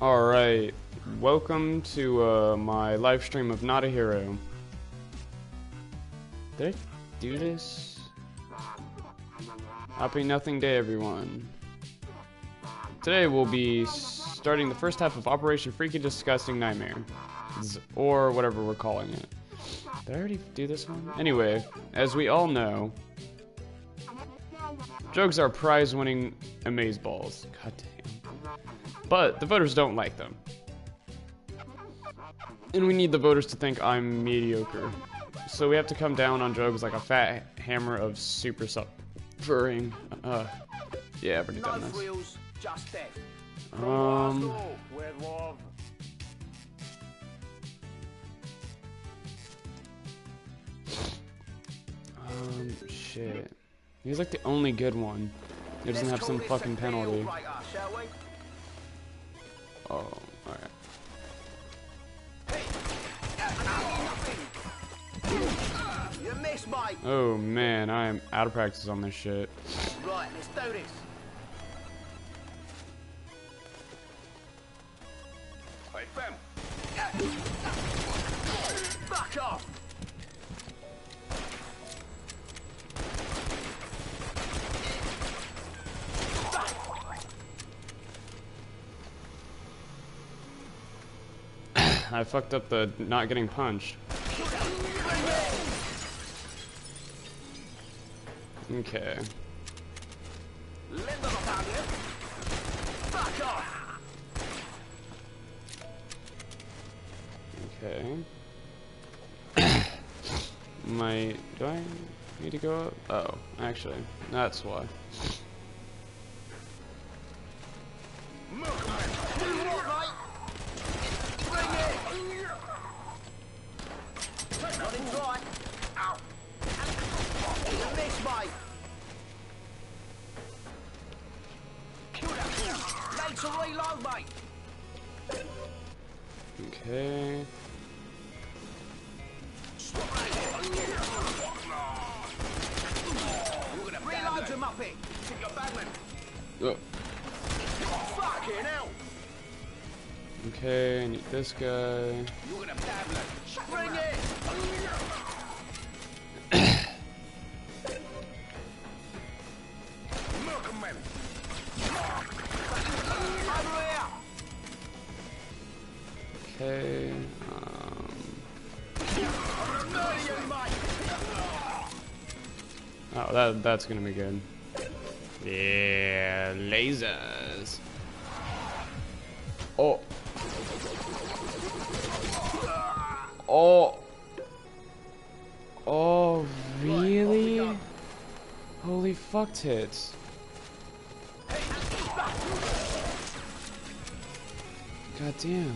Alright, welcome to uh, my live stream of Not a Hero. Did I do this? Happy Nothing Day, everyone. Today we'll be starting the first half of Operation Freaky Disgusting Nightmare. Or whatever we're calling it. Did I already do this one? Anyway, as we all know, drugs are prize winning amaze balls. God. But the voters don't like them. And we need the voters to think I'm mediocre. So we have to come down on drugs like a fat hammer of super suffering. Uh, yeah, I've already done this. thrills, just death. Um, um, shit. He's like the only good one. He doesn't have some fucking penalty. Oh, alright. You missed, mate. Oh man, I am out of practice on this shit. Right, let's do this. Hey, fam. Fuck off. I fucked up the not getting punched. Okay. Okay. My do I need to go up? Oh, actually, that's why. Okay. Reload him up it. Take your bagman. Oh, Fucking hell. okay, I need this guy. You're gonna babble. Bring it. Okay. Um, Murder you, mate. oh, that that's gonna be good. Yeah, lasers. Oh. Oh. Oh, really? Holy fuck tits. God damn.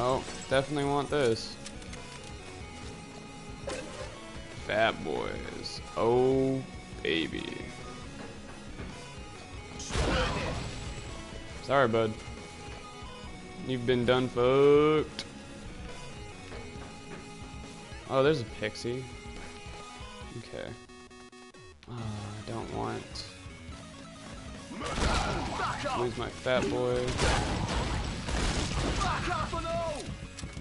Oh, definitely want this. Fat boys. Oh, baby. Sorry, bud. You've been done fucked. Oh, there's a pixie. Okay. Oh, I don't want. Lose my fat boy.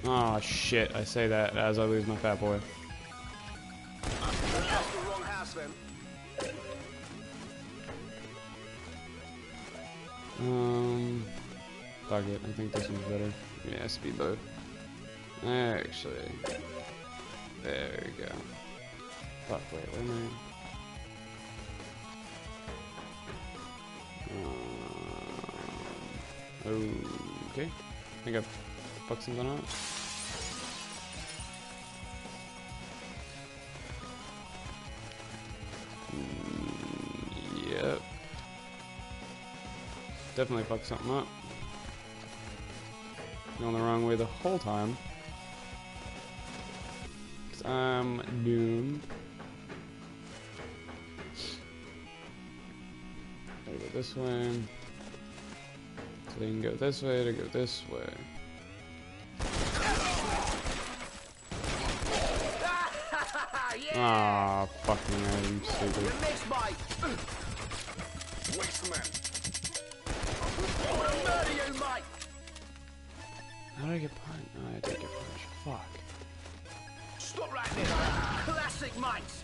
Oh shit, I say that as I lose my fat boy. That's the wrong house, then. Um, fuck it. I think this one's better. Yeah, speedload. Actually, there we go. Fuck, wait, where am I? Um, okay. I think I've fucked something up. Definitely fucked something up. Going the wrong way the whole time. Cause I'm doomed. Gotta go this way. So they can go this way to go this way. Ah, fucking I'm stupid. How did I get punched? No, I didn't get punched. Fuck. Stop right there! Classic mites!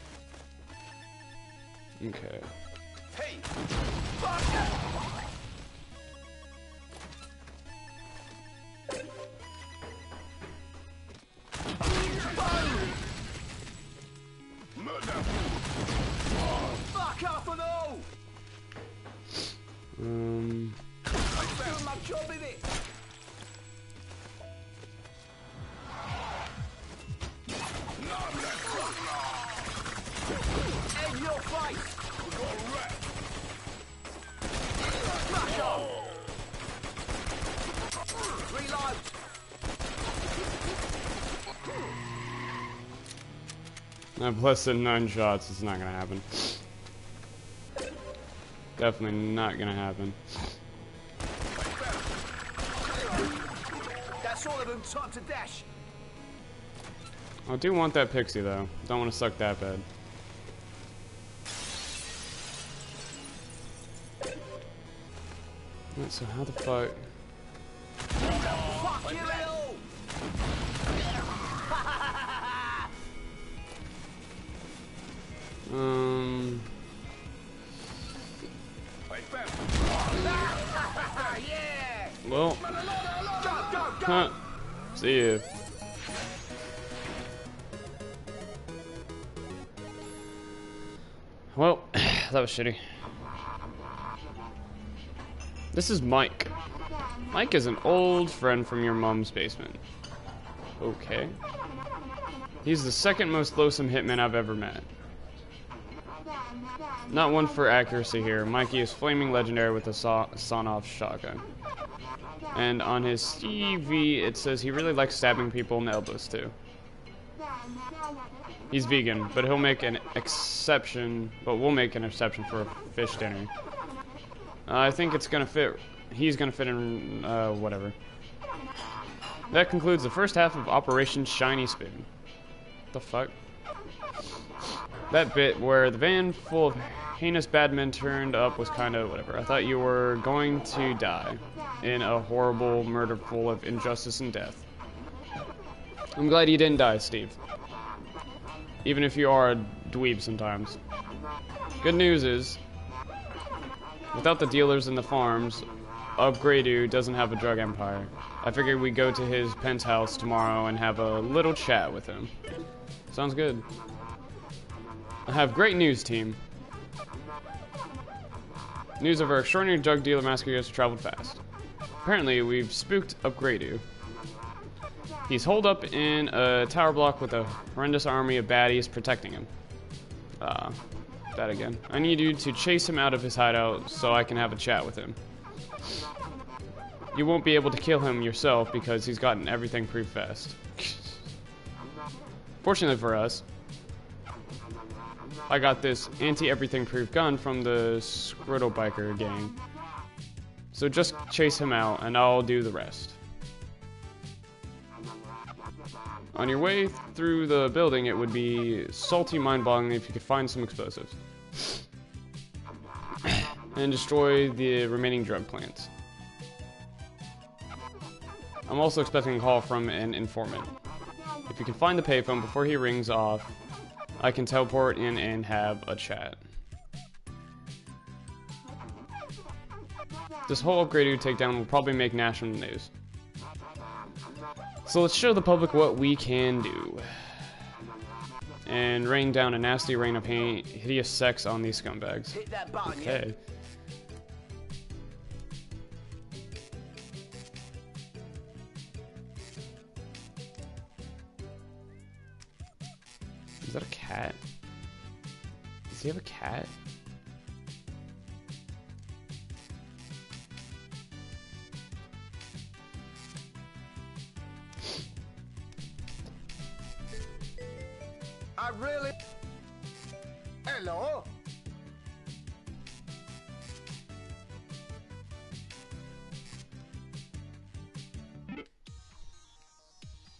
Okay. Doing my job. End your face. Smash on. Reload. I've less than nine shots. It's not gonna happen. Definitely not gonna happen. Time to dash. I do want that pixie though. Don't want to suck that bad. Alright, so how the? Fuck shitty. This is Mike. Mike is an old friend from your mom's basement. Okay. He's the second most loathsome hitman I've ever met. Not one for accuracy here. Mikey is flaming legendary with a saw- sawn-off shotgun. And on his CV, it says he really likes stabbing people in the elbows too. He's vegan, but he'll make an exception. But we'll make an exception for a fish dinner. Uh, I think it's gonna fit. He's gonna fit in uh, whatever. That concludes the first half of Operation Shiny Spoon. The fuck? That bit where the van full of heinous bad men turned up was kind of whatever. I thought you were going to die in a horrible murder full of injustice and death. I'm glad you didn't die, Steve. Even if you are a dweeb sometimes. Good news is, without the dealers and the farms, Upgradu doesn't have a drug empire. I figured we'd go to his penthouse tomorrow and have a little chat with him. Sounds good. I have great news, team. News of our extraordinary drug dealer massacre has traveled fast. Apparently, we've spooked Upgradu. He's holed up in a tower block with a horrendous army of baddies protecting him. Ah, that again. I need you to chase him out of his hideout so I can have a chat with him. You won't be able to kill him yourself because he's gotten everything pretty fast. Fortunately for us, I got this anti-everything proof gun from the Scriddle Biker gang. So just chase him out and I'll do the rest. On your way through the building, it would be salty mind-boggling if you could find some explosives. and destroy the remaining drug plants. I'm also expecting a call from an informant. If you can find the payphone before he rings off, I can teleport in and have a chat. This whole upgraded takedown will probably make national news. So let's show the public what we can do. And rain down a nasty rain of pain, hideous sex on these scumbags. Hit that button, yeah. Okay. Is that a cat? Does he have a cat? I really. Hello.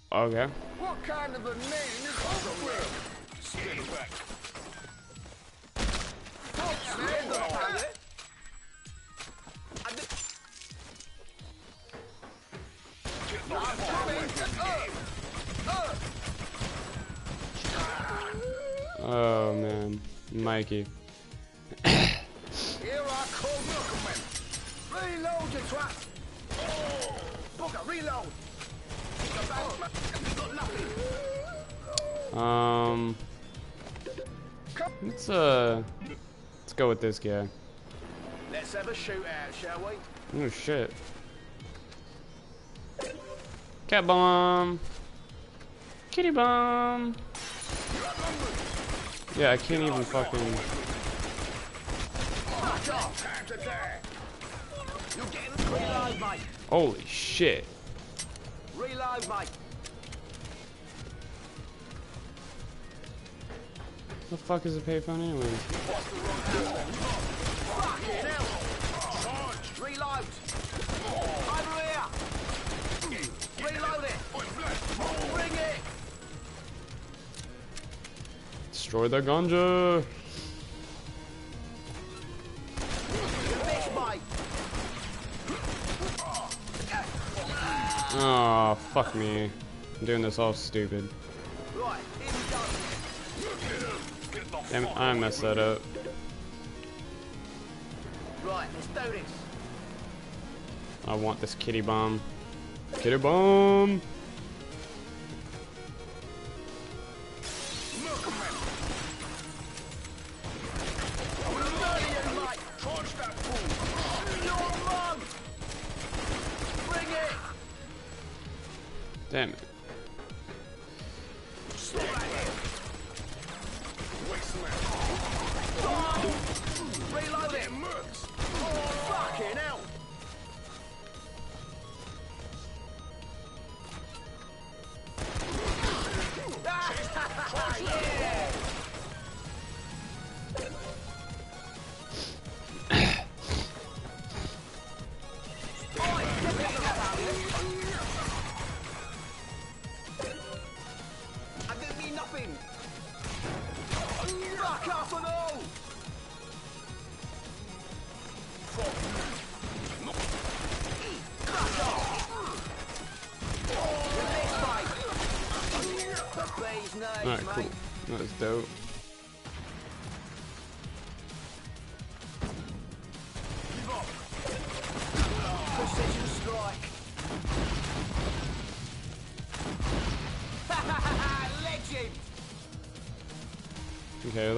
Okay. What kind of a name is Overwhelm? Stand back. Stand back. I did- Oh man, Mikey. Here I come, Milkman. Reload, you twat. Oh, reload. You got you got nothing. Um, let's uh, let's go with this guy. Let's have a shootout, shall we? Oh shit. Cat bomb. Kitty bomb. Yeah, I can't even fucking. Holy shit. Reload, mate. The fuck is a payphone anyways? Destroy the ganja. Oh, fuck me. I'm doing this all stupid. Damn I messed that up. I want this kitty bomb. Kitty bomb!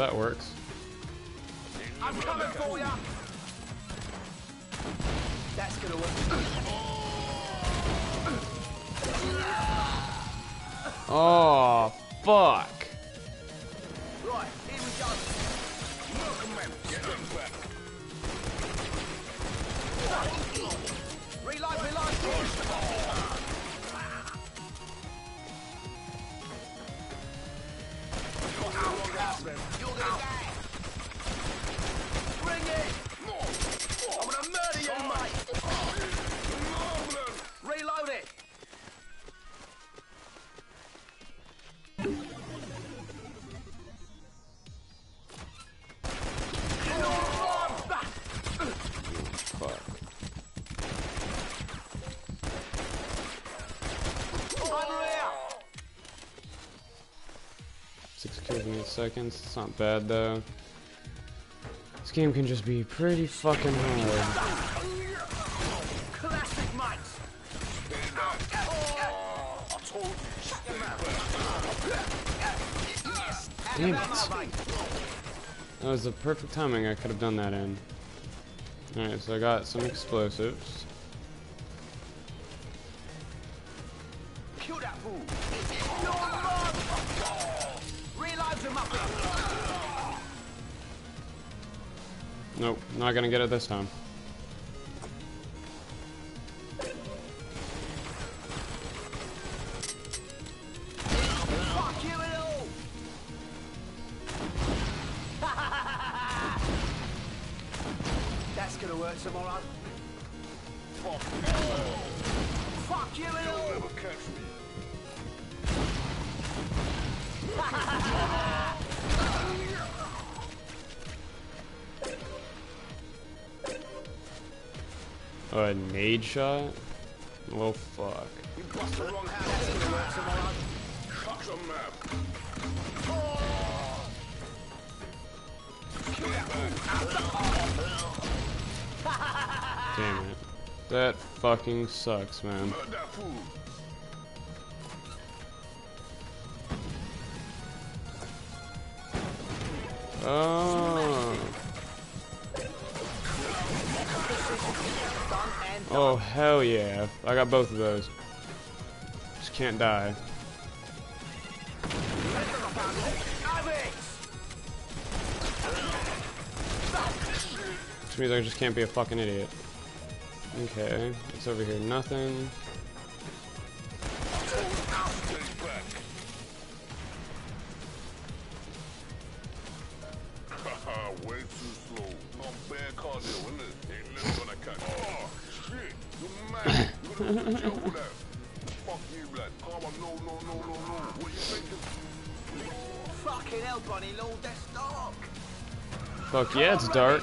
That works. 15 seconds. It's not bad though. This game can just be pretty fucking hard. Damn it. That was the perfect timing I could have done that in. Alright, so I got some explosives. Not gonna get it this time. Shot? Well, fuck. Your mouth. Damn it. That fucking sucks, man. Burn hell yeah. I got both of those. Just can't die. Which means I just can't be a fucking idiot. Okay, it's over here. Nothing. Dark.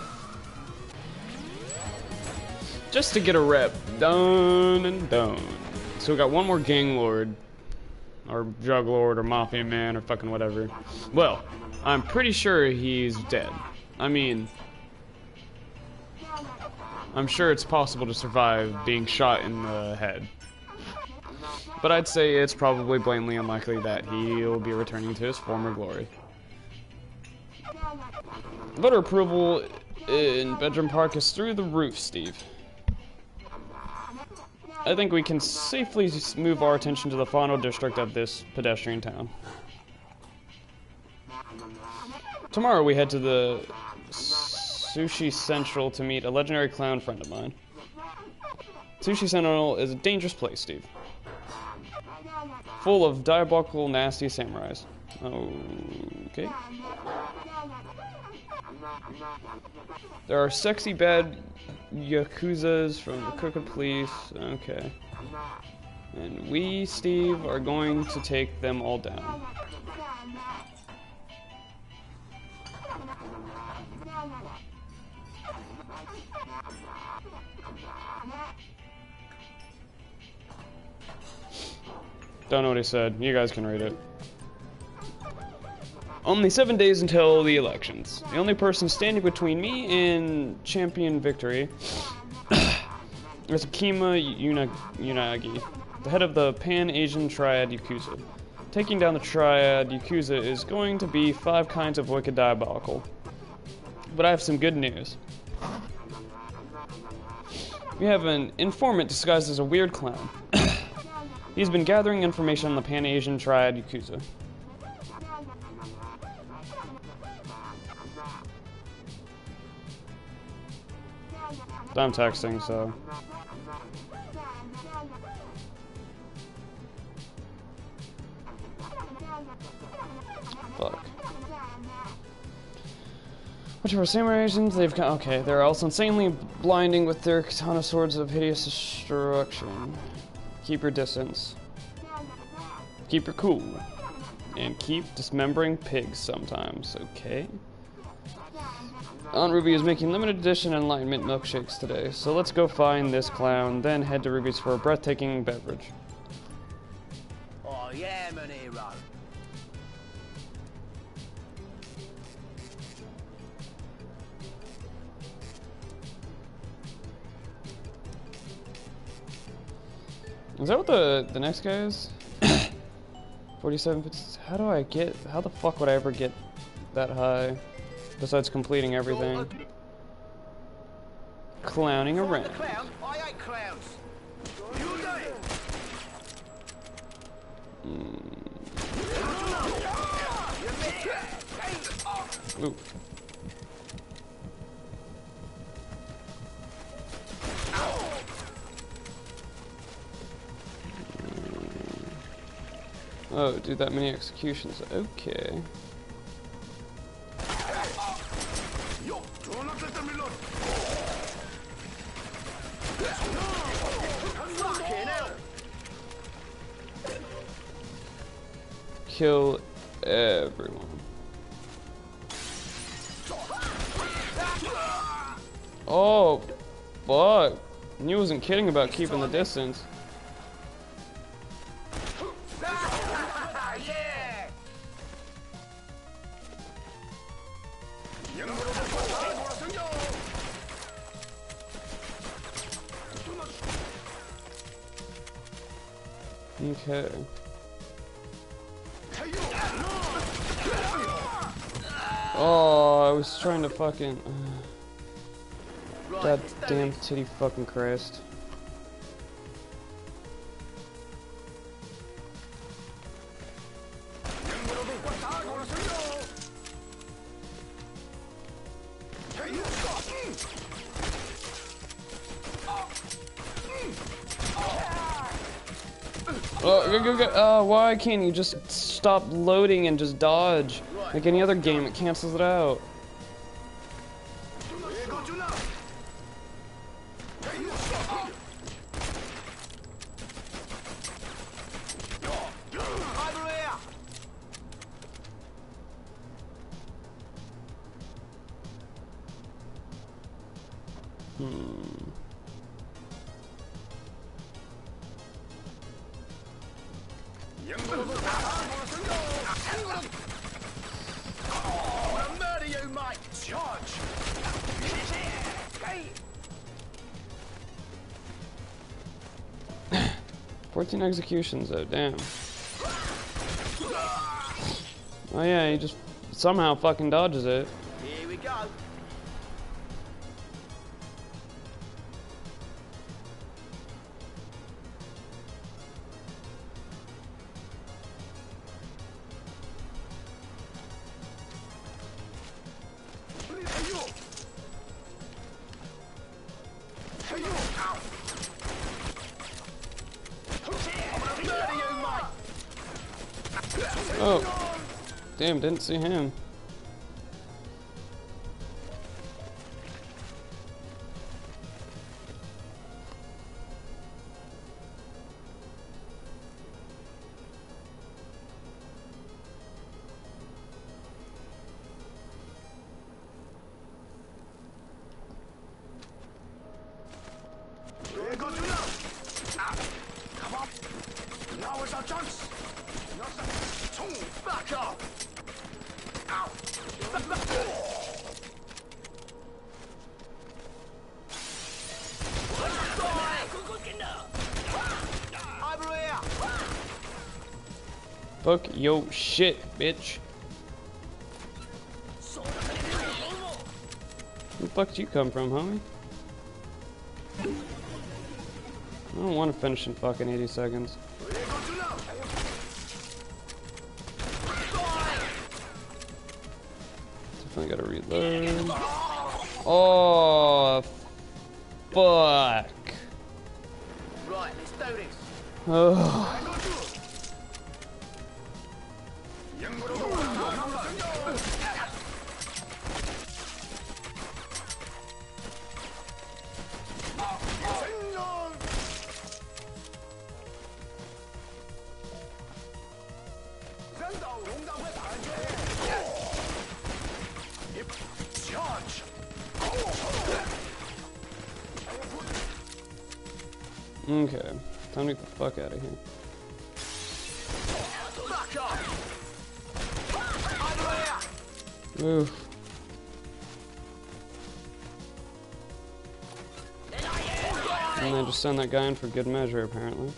Just to get a rep. Done and done. So we got one more gang lord. Or drug lord or mafia man or fucking whatever. Well, I'm pretty sure he's dead. I mean, I'm sure it's possible to survive being shot in the head. But I'd say it's probably blatantly unlikely that he'll be returning to his former glory. Voter approval in Bedroom Park is through the roof, Steve. I think we can safely move our attention to the final district of this pedestrian town. Tomorrow we head to the Sushi Central to meet a legendary clown friend of mine. Sushi Central is a dangerous place, Steve. Full of diabolical, nasty samurais. Okay. There are sexy bad yakuzas from the crooked police. Okay. And we, Steve, are going to take them all down. Don't know what he said. You guys can read it. Only seven days until the elections. The only person standing between me and champion victory is Akima Una- Unagi, the head of the Pan Asian Triad Yakuza. Taking down the Triad Yakuza is going to be five kinds of wicked diabolical. But I have some good news. We have an informant disguised as a weird clown. He's been gathering information on the Pan Asian Triad Yakuza. I'm texting, so. Fuck. Whichever samurai Asians they've got. Okay, they're also insanely blinding with their katana swords of hideous destruction. Keep your distance. Keep your cool. And keep dismembering pigs sometimes, okay? Aunt Ruby is making limited edition enlightenment milkshakes today, so let's go find this clown, then head to Ruby's for a breathtaking beverage. I am an hero. Is that what the the next guy is? 47 bits. How do I get? How the fuck would I ever get that high? Besides completing everything. Clowning around. Clown? I hate clowns. You do it. Hmm. Ooh. Oh, do that many executions. Okay. Kill everyone. Oh, fuck. He wasn't kidding about keeping the distance. Fucking. Right, God damn titty fucking Christ. Oh. Uh, why can't you just stop loading and just dodge? Like any other game, it cancels it out. Executions though, damn. Oh yeah, he just somehow fucking dodges it. Damn, didn't see him. Yo shit, bitch. Where the fuck did you come from, homie? I don't want to finish in fucking 80 seconds. We're good to know. Definitely gotta reload. Oh, fuck. Right, let's do this. Oh, for good measure, apparently.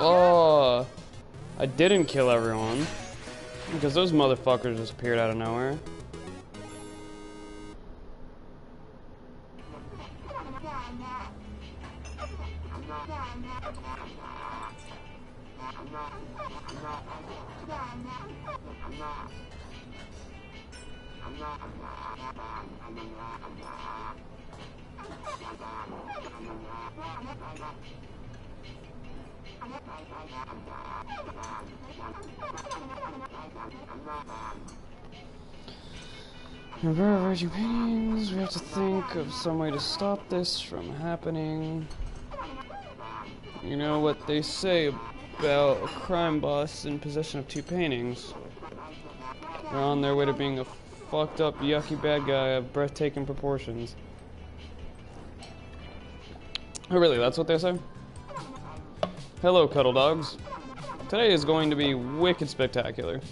Oh, I didn't kill everyone because those motherfuckers just appeared out of nowhere. Some way to stop this from happening. You know what they say about a crime boss in possession of two paintings. They're on their way to being a fucked up, yucky bad guy of breathtaking proportions. Oh, really? That's what they say? Hello, cuddle dogs. Today is going to be wicked spectacular.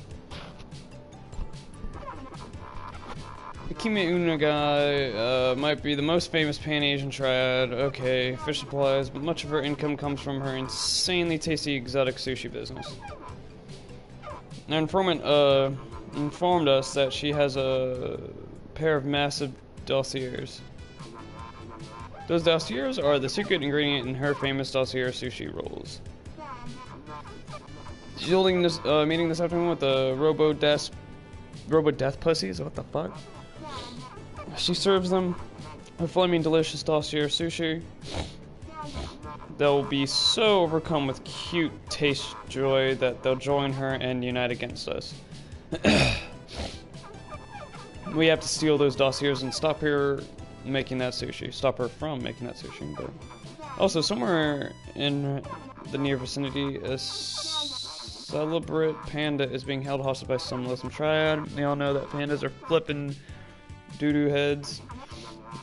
The Kimi uh, might be the most famous Pan-Asian triad. Okay, fish supplies, but much of her income comes from her insanely tasty exotic sushi business. An informant uh, informed us that she has a pair of massive dossiers. Those dossiers are the secret ingredient in her famous dossier sushi rolls. She's holding this uh, meeting this afternoon with the Robo Death, Robo Death pussies. What the fuck? She serves them a flaming delicious dossier sushi. They'll be so overcome with cute taste joy that they'll join her and unite against us. we have to steal those dossiers and stop her making that sushi. Stop her from making that sushi. But also, somewhere in the near vicinity, a celebrate panda is being held hostage by some Muslim triad. We all know that pandas are flipping doo-doo heads,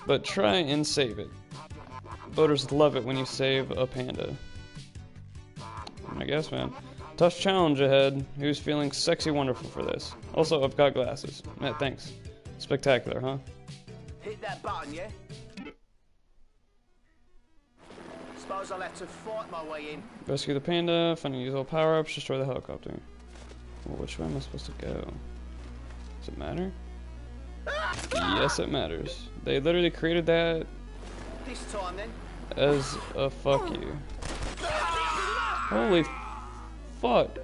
but try and save it. Voters love it when you save a panda. I guess, man. Tough challenge ahead. Who's feeling sexy wonderful for this? Also, I've got glasses. Matt, thanks. Spectacular, huh? Hit that button, yeah? Suppose I'll have to fight my way in. Rescue the panda, find and use all power-ups, destroy the helicopter. Well, which way am I supposed to go? Does it matter? Yes, it matters. They literally created that This time then. as a fuck you. Holy fuck.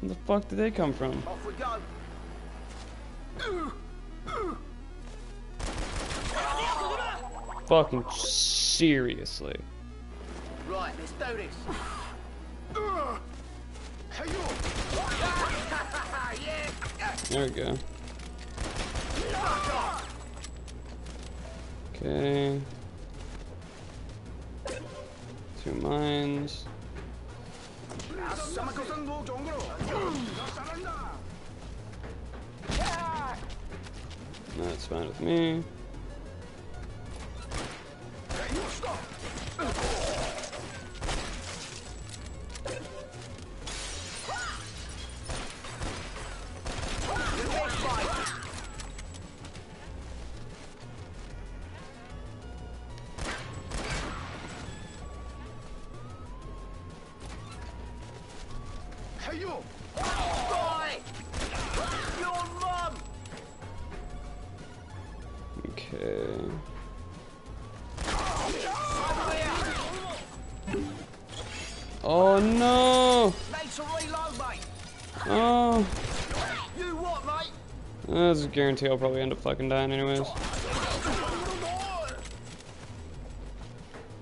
Where the fuck did they come from? Off we go. Fucking seriously. Right, let's do this. There we go. Okay. Two mines. That's fine with me. Guarantee I'll probably end up fucking dying anyways.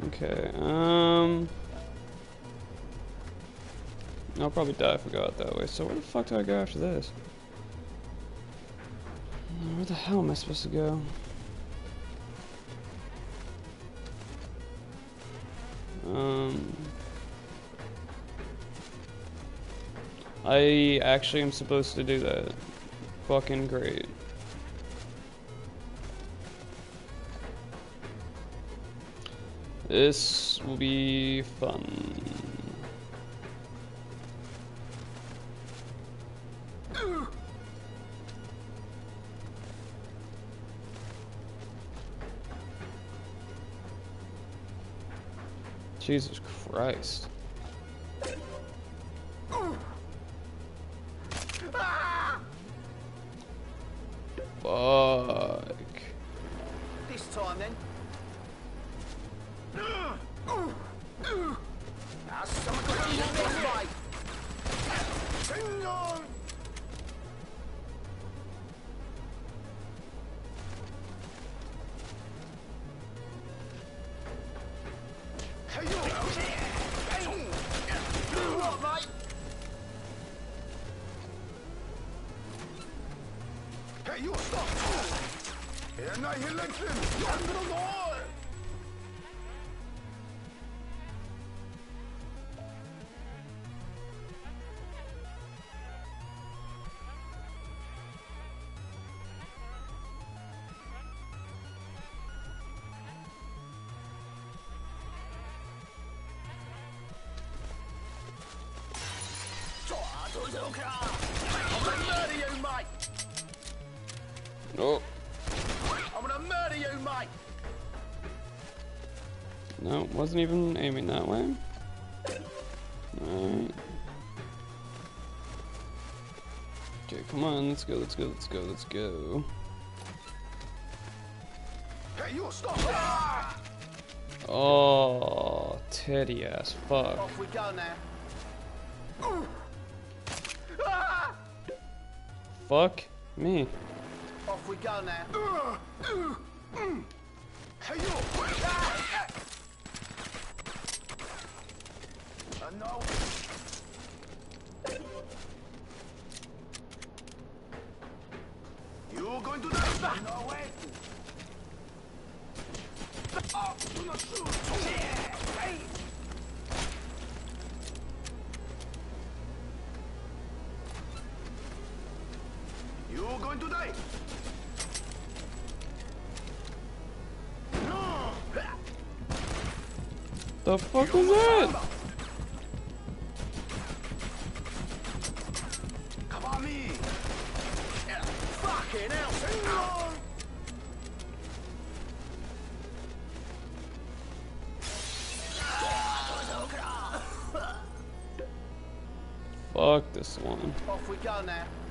Okay, um... I'll probably die if I go out that way, so where the fuck do I go after this? Where the hell am I supposed to go? Um... I actually am supposed to do that. Fucking great. This will be fun. Jesus Christ. You stop! Annihilation! Under the wall! Wasn't even aiming that way. Alright. Okay, come on, let's go, let's go, let's go, let's go. Hey, you stop! Ah! Oh, teddy ass, fuck. Off we go now. Ah! Fuck me. Off we go now. Off we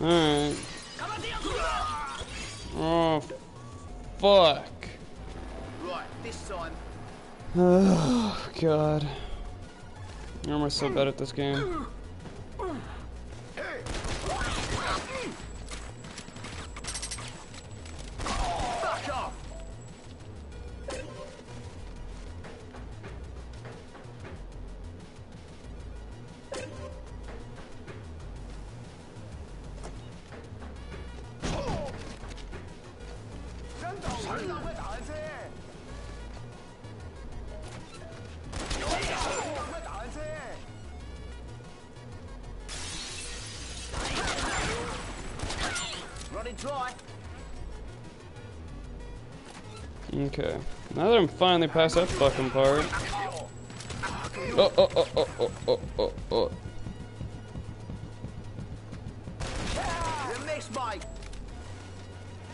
Alright. Oh, fuck. Right, this time. Oh, God. Am I so bad at this game? Finally past that fucking part. Oh, oh, oh, oh, oh, oh, oh, oh.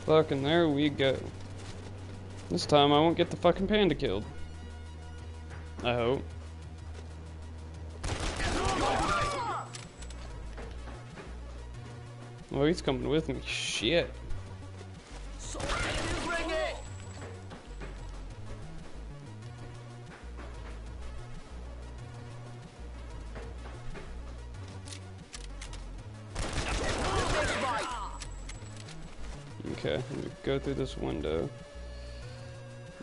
Fucking there we go. This time I won't get the fucking panda killed. I hope. Oh, he's coming with me. Shit. Go through this window.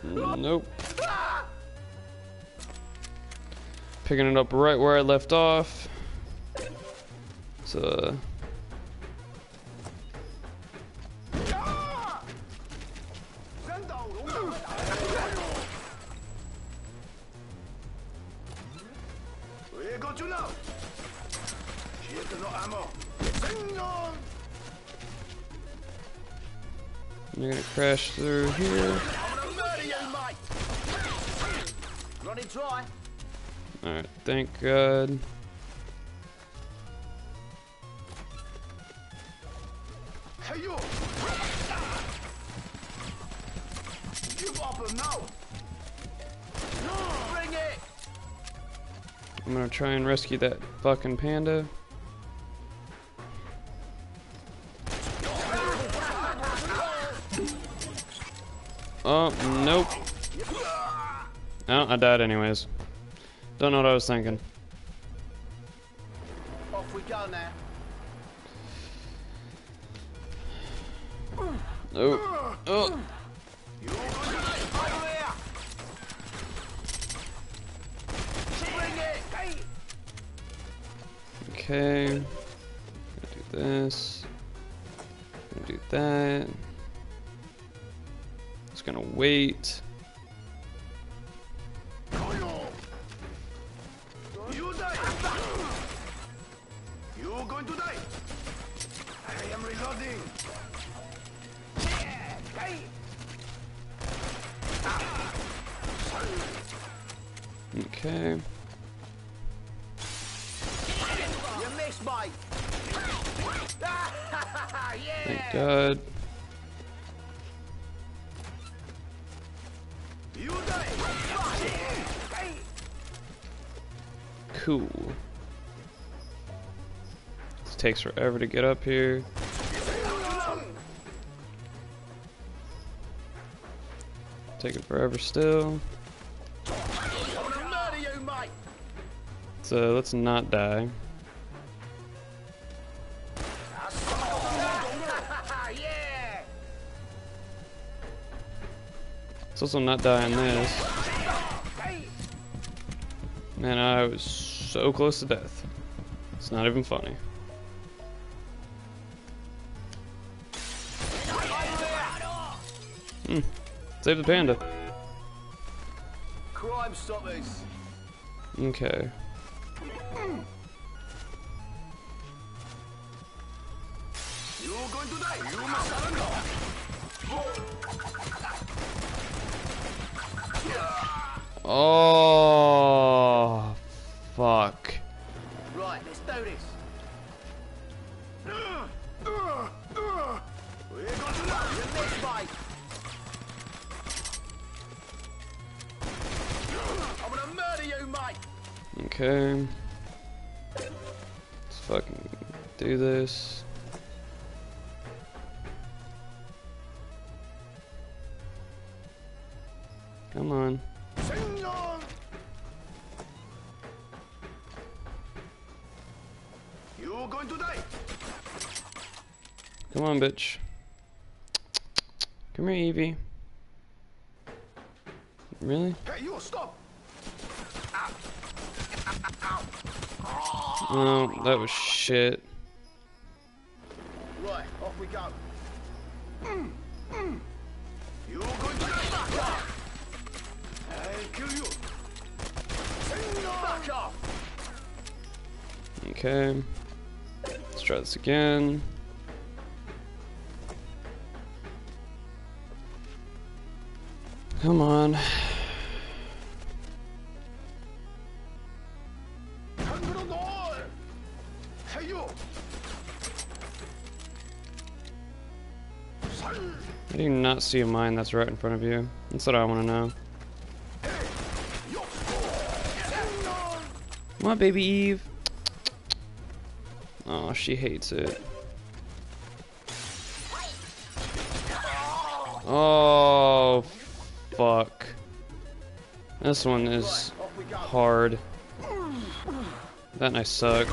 Nope. Picking it up right where I left off. It's uh crash through here. Alright, thank God. I'm gonna try and rescue that fucking panda. I died anyways. Don't know what I was thinking. Off we go now. Oh, oh. You over here! Bring it! Hey! Okay. Gonna do this. Gonna do that. Just gonna wait. Takes forever to get up here. Taking forever still. So let's not die. Let's also not die in this. Man, I was so close to death. It's not even funny. Hmm. Save the panda. Crime stoppers! Okay. Bitch. Come here, Evie. Really? Hey, you stop! Oh, that was shit. Right, off we go. You're going to die! I'll kill you! Back off! Okay. Let's try this again. Come on. How do not see a mine that's right in front of you? That's what I want to know. Come on, baby Eve. Oh, she hates it. Oh, fuck. This one is hard. That and I suck.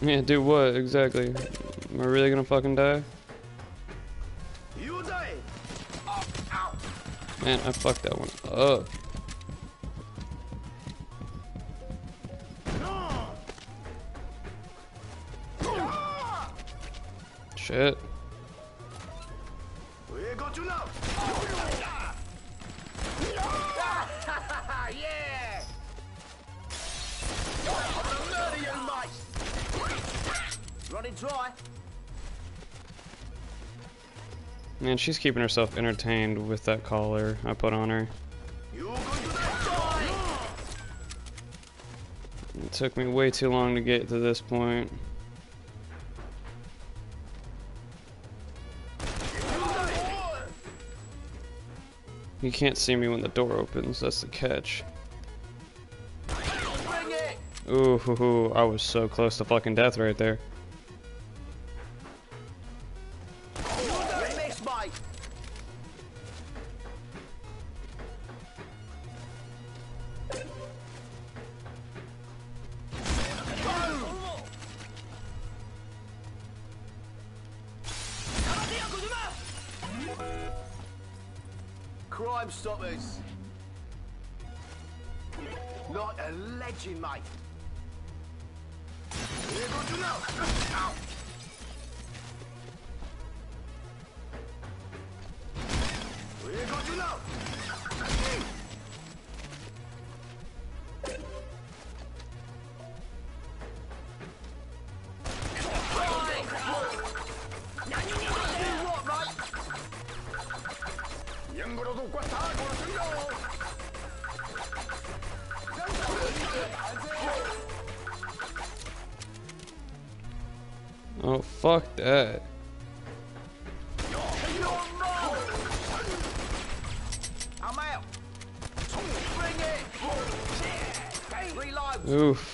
Yeah, do what exactly? Am I really gonna fucking die? Man, I fucked that one up. And she's keeping herself entertained with that collar I put on her. It took me way too long to get to this point. You can't see me when the door opens, that's the catch. Ooh, hoo, hoo. I was so close to fucking death right there. Fuck that. I'm out. Bring it. Reload. Oof.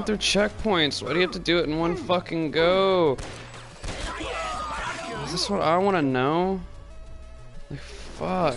Aren't there checkpoints? Why do you have to do it in one fucking go? Is this what I want to know? Like, fuck.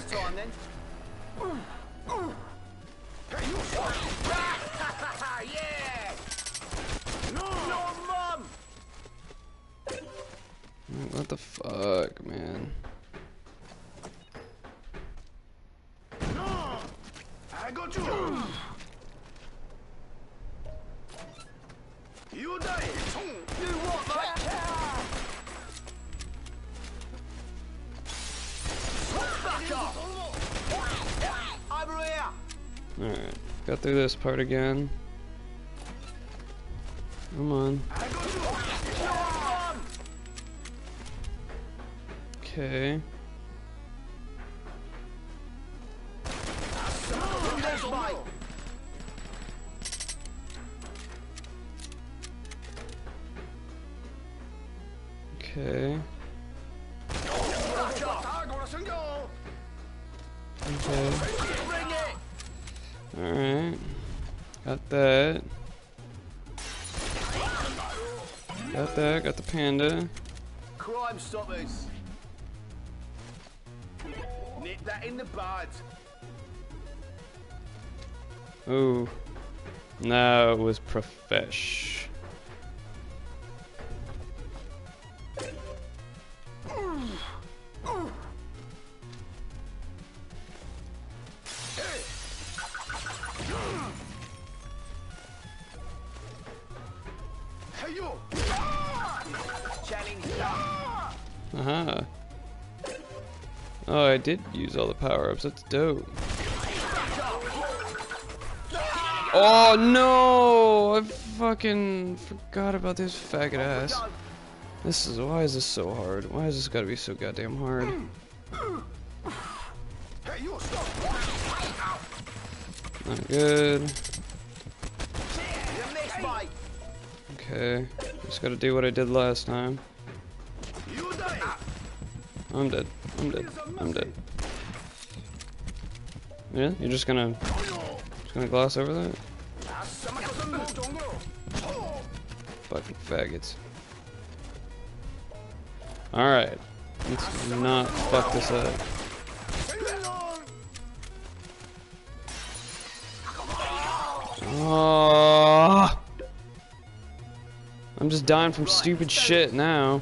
This part again. Was profesh. Oh, I did use all the power-ups. That's dope. Oh, no! I fucking forgot about this faggot ass. This is... Why is this so hard? Why is this gotta be so goddamn hard? Not good. Okay. Just gotta do what I did last time. I'm dead. I'm dead. I'm dead. Yeah? You're just gonna... Just gonna gloss over that? Fucking faggots. Alright. Let's not fuck this up. Oh, I'm just dying from stupid shit now.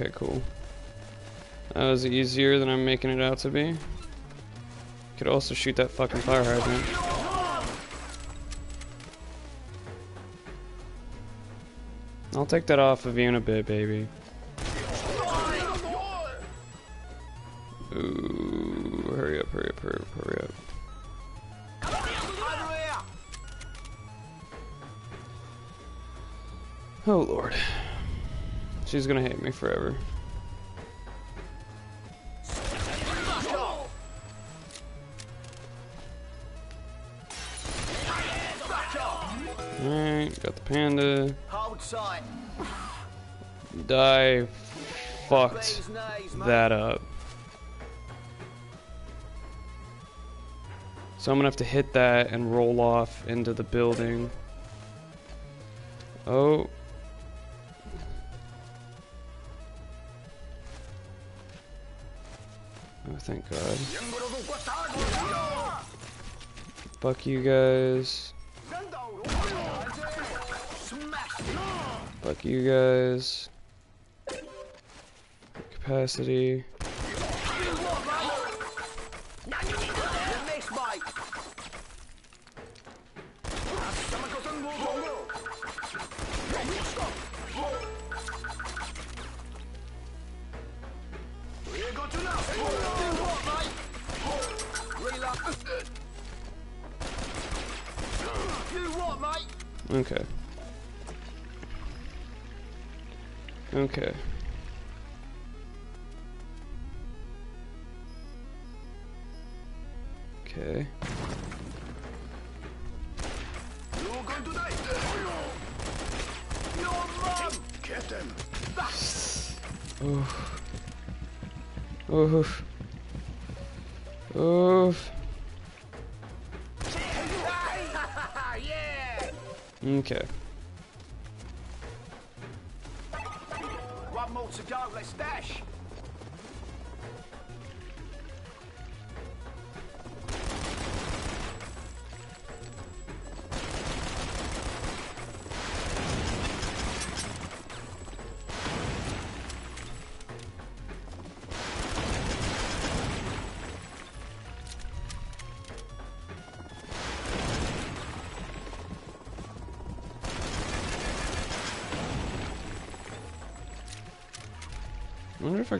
Okay, cool. That was easier than I'm making it out to be. Could also shoot that fucking fire hydrant. I'll take that off of you in a bit, baby. She's gonna hate me forever. Alright, got the panda. Die fucked These knees, mate. that up. So I'm gonna have to hit that and roll off into the building. Oh. Thank God. Fuck you guys. Fuck you guys. Capacity. Missed, mate. 아 You what, mate? Okay. Okay. Okay. You're going to die. Your mom. Get them. Oof. Oof. Oof. Okay.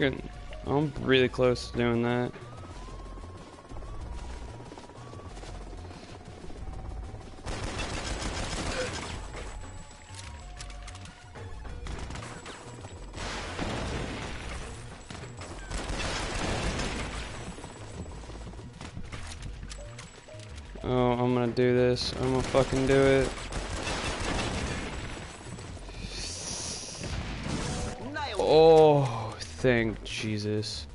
Can. I'm really close to doing that. Oh, I'm gonna do this. I'm gonna fucking do it. Thank Jesus.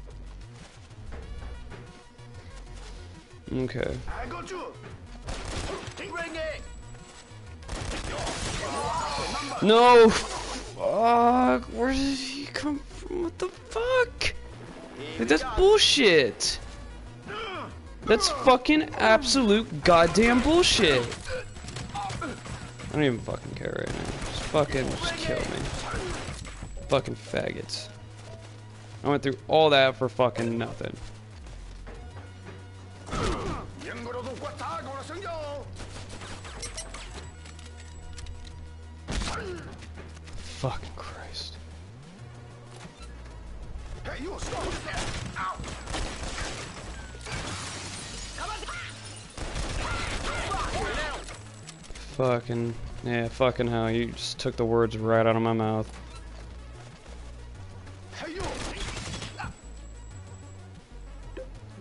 Okay. I got you. No! Fuck! Where did he come from? What the fuck? Like, that's bullshit! That's fucking absolute goddamn bullshit! I don't even fucking care right now. Just fucking just kill me. Fucking faggots. I went through all that for fucking nothing. Fucking Christ. Fucking, yeah, fucking hell, you just took the words right out of my mouth.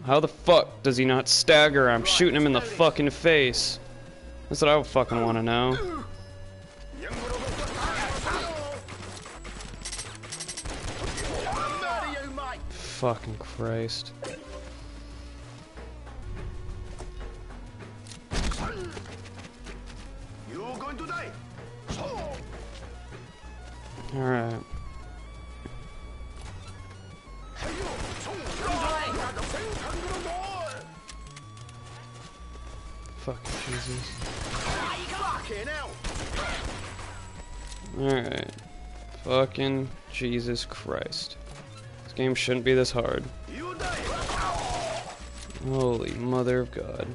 How the fuck does he not stagger? I'm shooting him in the fucking face. That's what I fucking want to know. Fucking Christ. Alright. Fucking Jesus. Alright. Fucking Jesus Christ. This game shouldn't be this hard. Holy mother of God.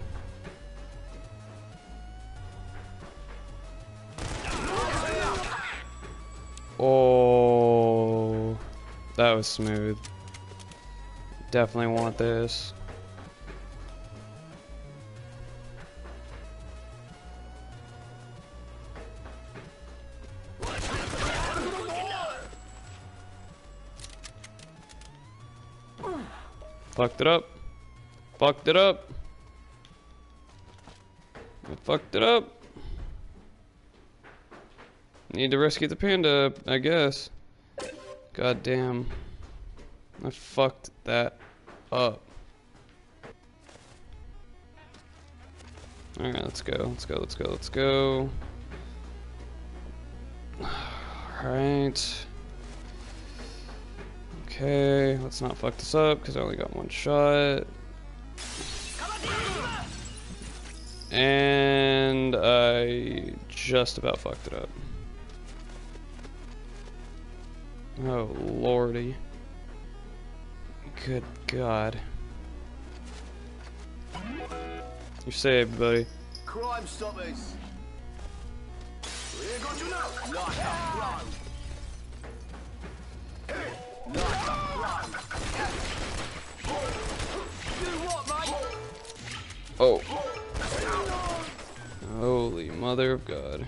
Oh, that was smooth. Definitely want this. Fucked it up. Fucked it up. I fucked it up. Need to rescue the panda, I guess. God damn. I fucked that up. Alright, let's go. Let's go, let's go, let's go. Alright. Okay, let's not fuck this up because I only got one shot. And I just about fucked it up. Oh, lordy. Good God. You're saved, buddy. Crime Stoppers. Oh. Holy mother of God.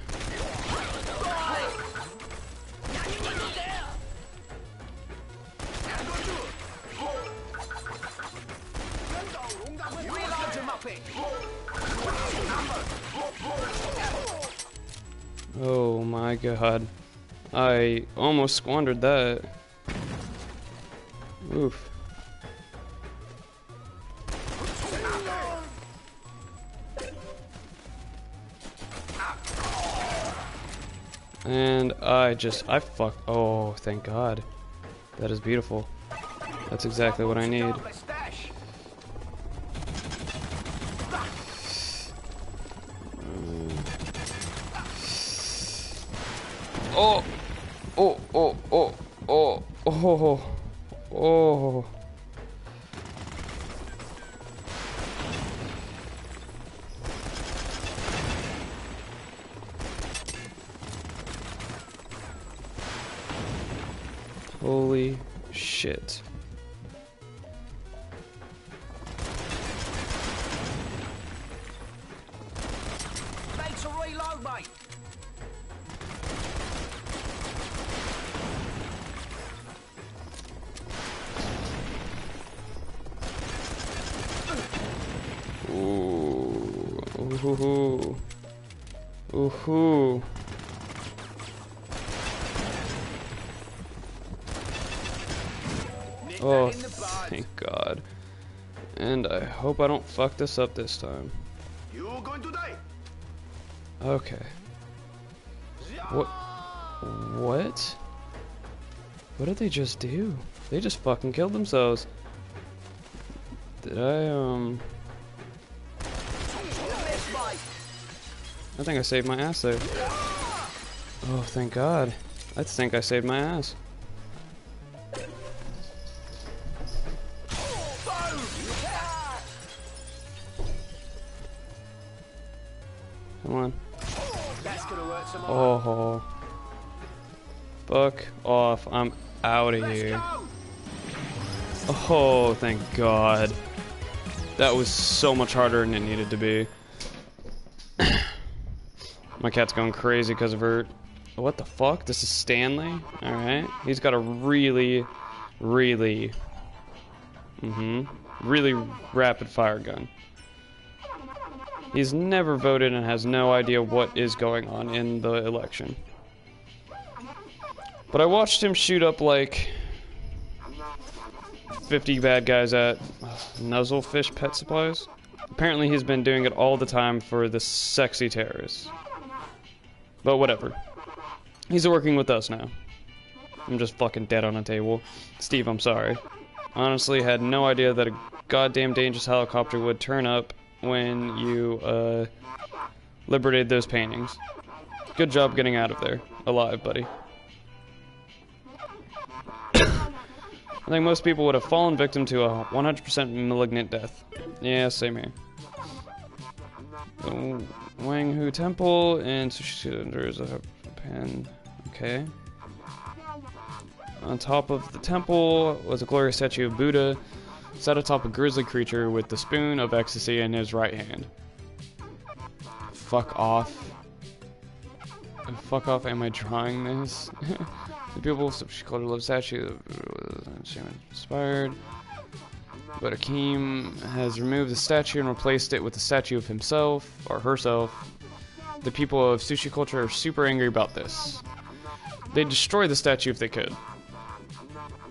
Oh my God. I almost squandered that. Oof. And I just, I fuck, oh, thank God. That is beautiful. That's exactly what I need. Double. Oh, oh, oh, oh, oh, oh, oh. oh. Fuck this up this time. You're going to die. Okay. What? What? What did they just do? They just fucking killed themselves. Did I, um... I think I saved my ass there. Oh, thank God. I think I saved my ass. Oh, thank God. That was so much harder than it needed to be. My cat's going crazy because of her. What the fuck? This is Stanley? Alright. He's got a really, really. Mm hmm. Really rapid fire gun. He's never voted and has no idea what is going on in the election. But I watched him shoot up like 50 bad guys at Nuzzlefish Pet Supplies. Apparently, he's been doing it all the time for the sexy terrorists. But whatever. He's working with us now. I'm just fucking dead on a table. Steve, I'm sorry. Honestly, had no idea that a goddamn dangerous helicopter would turn up when you, uh, liberated those paintings. Good job getting out of there. Alive, buddy. I think most people would have fallen victim to a 100% malignant death. Yeah, same here. The Wang Hu Temple and Sushi there's a pen. Okay. On top of the temple was a glorious statue of Buddha, set atop a grizzly creature with the spoon of ecstasy in his right hand. Fuck off. Fuck off, am I drawing this? the people of Color Love statue uh, inspired. But Akeem has removed the statue and replaced it with a statue of himself, or herself. The people of sushi culture are super angry about this. They'd destroy the statue if they could.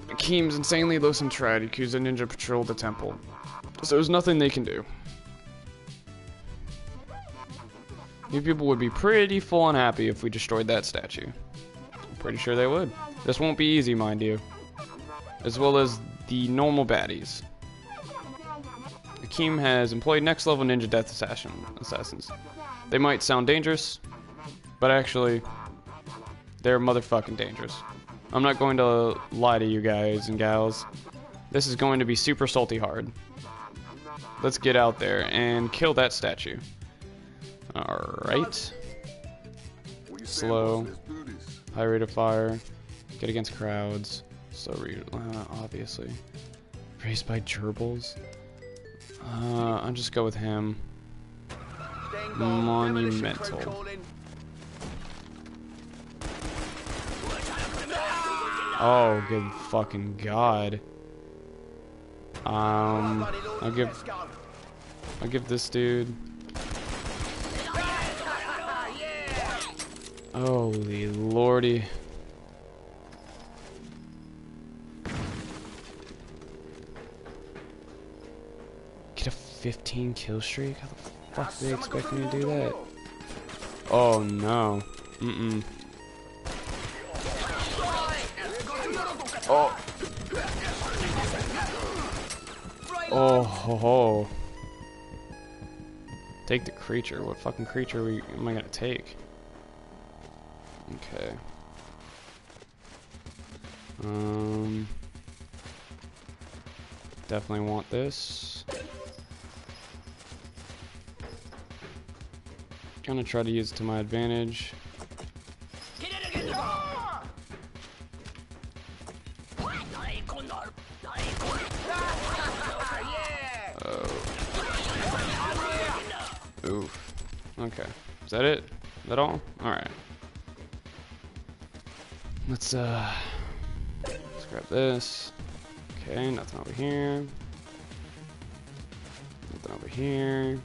Akeem's insanely low some tried, accused the ninja patrol the temple. So there's nothing they can do. You people would be pretty full unhappy if we destroyed that statue. Pretty sure they would. This won't be easy, mind you. As well as the normal baddies. Akeem has employed next level ninja death assassin assassins. They might sound dangerous, but actually, they're motherfucking dangerous. I'm not going to lie to you guys and gals. This is going to be super salty hard. Let's get out there and kill that statue. Alright. What you saying, Slow. High rate of fire. Get against crowds. So re- uh, obviously. Raised by gerbils. Uh, I'll just go with him. Monumental. Oh, good fucking god. Um, I'll give, I'll give this dude. Holy lordy. Get a 15 kill streak? How the fuck do they expect me to do that? Oh no. Mm-mm. Oh. Oh ho ho. Take the creature. What fucking creature we, am I gonna take? Okay. Um. Definitely want this. Gonna try to use it to my advantage. Oof. Okay. Is that it? Is that all? Let's, uh... Let's grab this. Okay, nothing over here. Nothing over here.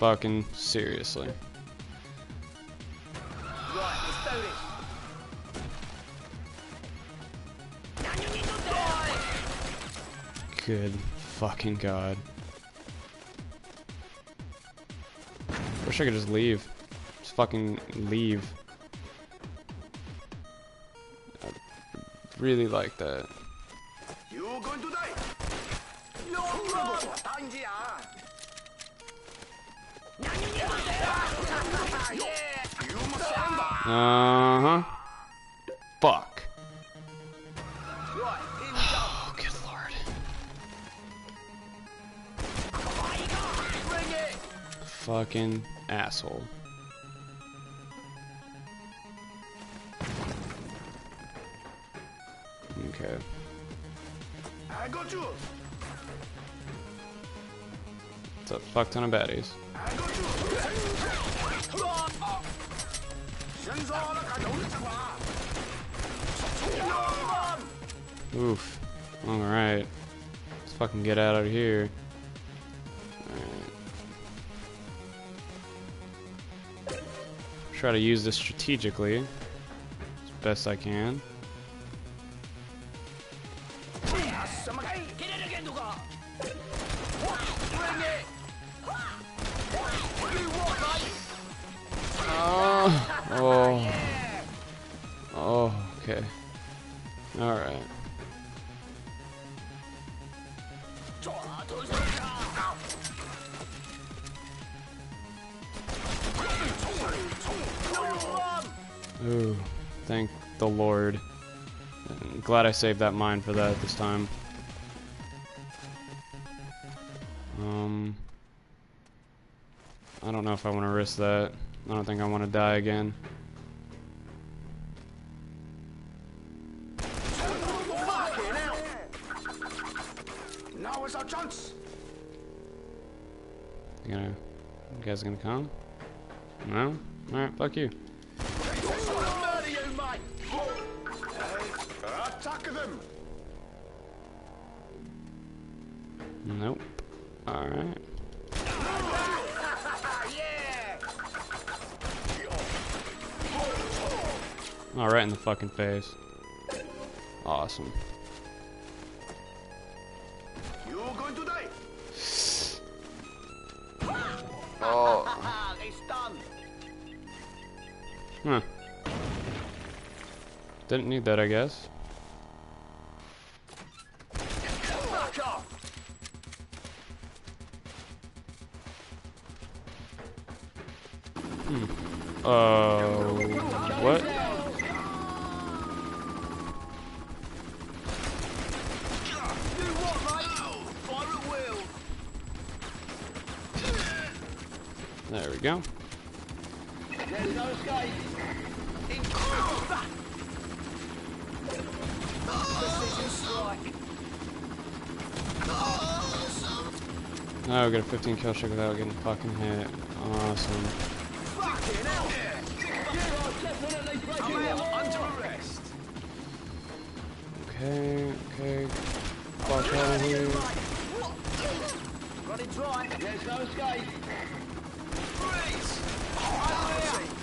Fucking seriously. Good fucking god. Wish I could just leave. Just fucking leave. I'd really like that. Surrender. Uh huh. Fuck. Right, here we go. Oh, good lord. Fucking asshole. Okay. I got you. It's a fuck ton of baddies. Oof. Alright. Let's fucking get out of here. Try to use this strategically. As best I can. I saved that mine for that this time. Um. I don't know if I want to risk that. I don't think I want to die again. Now is our chance. You gonna, you guys gonna come? No? Alright, fuck you. Alright in the fucking face. Awesome. You're going to die. Oh. it's. Huh. Didn't need that, I guess. 15 kill streak without getting fucking hit. Awesome. Fucking out. Okay, okay. Fuck out of here. It dry. There's no escape.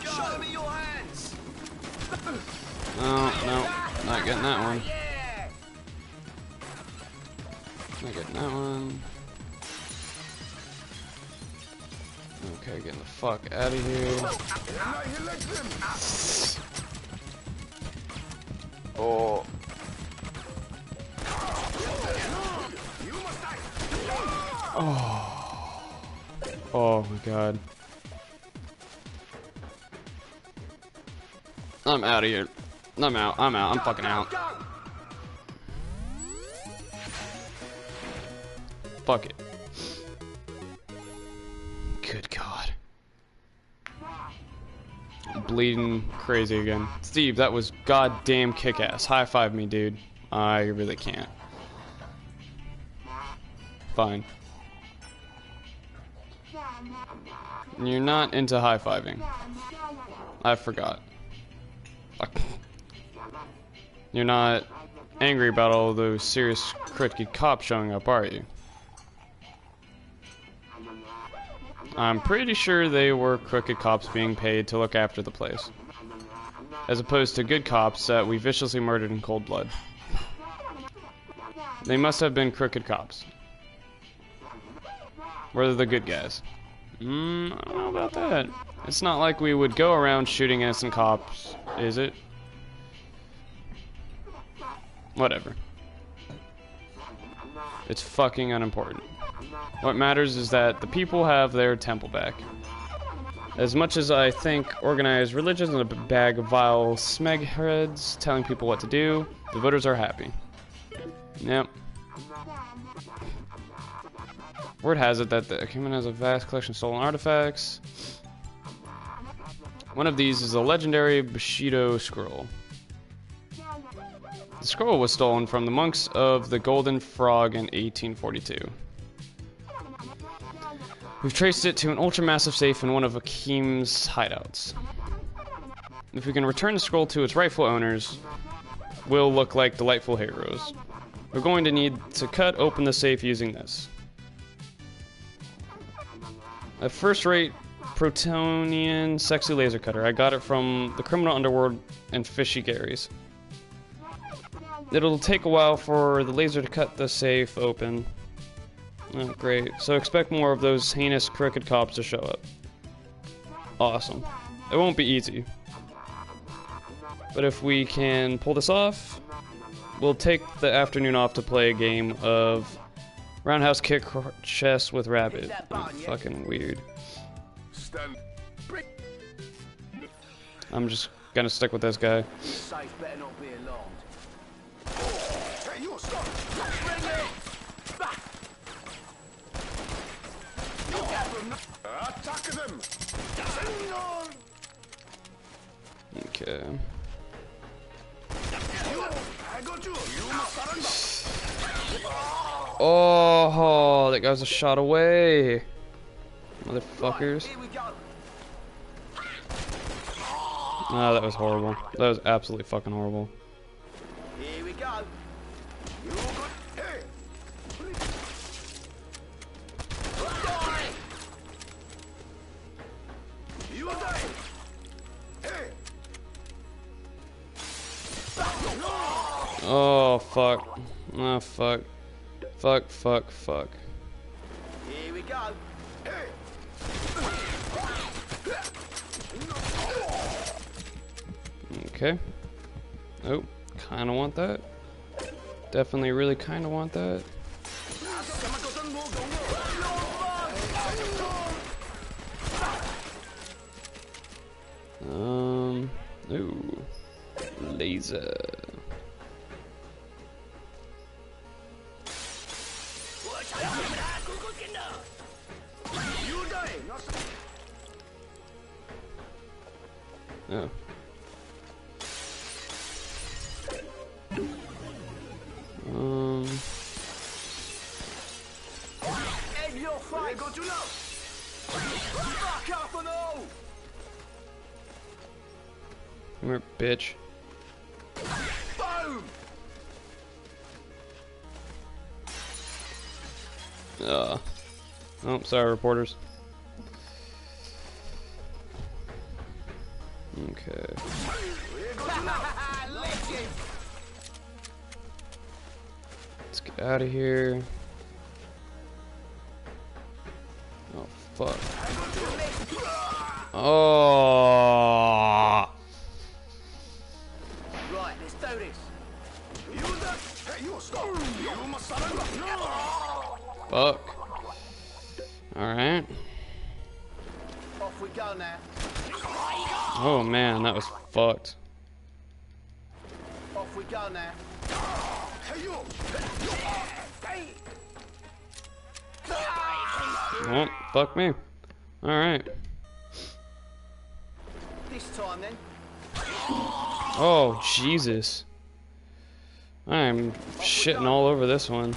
Show me your hands. No, no, not getting that one. Not getting that one. Okay, getting the fuck out of here. Oh. Oh. Oh my god. I'm out of here. I'm out. I'm out. I'm fucking out. Fuck it. Bleeding crazy again. Steve, that was goddamn kick ass. High five me, dude. I really can't. Fine. You're not into high fiving. I forgot. Fuck. You're not angry about all those serious crooked cops showing up, are you? I'm pretty sure they were crooked cops being paid to look after the place. As opposed to good cops that we viciously murdered in cold blood. They must have been crooked cops. Were are the good guys? Hmm, I don't know about that. It's not like we would go around shooting innocent cops, is it? Whatever. It's fucking unimportant. What matters is that the people have their temple back. As much as I think organized religion is a bag of vile smegheads telling people what to do, the voters are happy. Yep. Word has it that the Acumen has a vast collection of stolen artifacts. One of these is a legendary Bushido scroll. The scroll was stolen from the monks of the Golden Frog in 1842. We've traced it to an ultramassive safe in one of Akim's hideouts. If we can return the scroll to its rightful owners, we'll look like delightful heroes. We're going to need to cut open the safe using this. A first-rate Protonian sexy laser cutter. I got it from the criminal underworld and Fishy Gary's. It'll take a while for the laser to cut the safe open. Oh, great. So expect more of those heinous, crooked cops to show up. Awesome. It won't be easy. But if we can pull this off, we'll take the afternoon off to play a game of roundhouse kick chess with Rabbit. Fucking weird. I'm just gonna stick with this guy. Safe better not be alarmed. Hey, you stop! Bring it! Back! You get them! Attack them. Okay. I got you! You must surrender! Oh, that guy's a shot away. Motherfuckers. Go! Oh, that was horrible. That was absolutely fucking horrible. Here we go! Oh, fuck. Oh, fuck. Fuck, fuck, fuck. Here we go! Okay. Oh, kinda want that. Definitely really kinda want that. Um, ooh. Laser. Oh. Um! Fuck off here, bitch. Boom! Uh. Oh, sorry, reporters. Okay. Here go to now! Legend! Let's get out of here. Oh, fuck. Oh. Right, let's do this. You that? Hey, you stop! You must surrender! Fuck. Alright. Off we go now. Oh man, that was fucked. Off we go now. Oh, fuck me. Alright. This time then. Oh, Jesus. I'm shitting all over this one.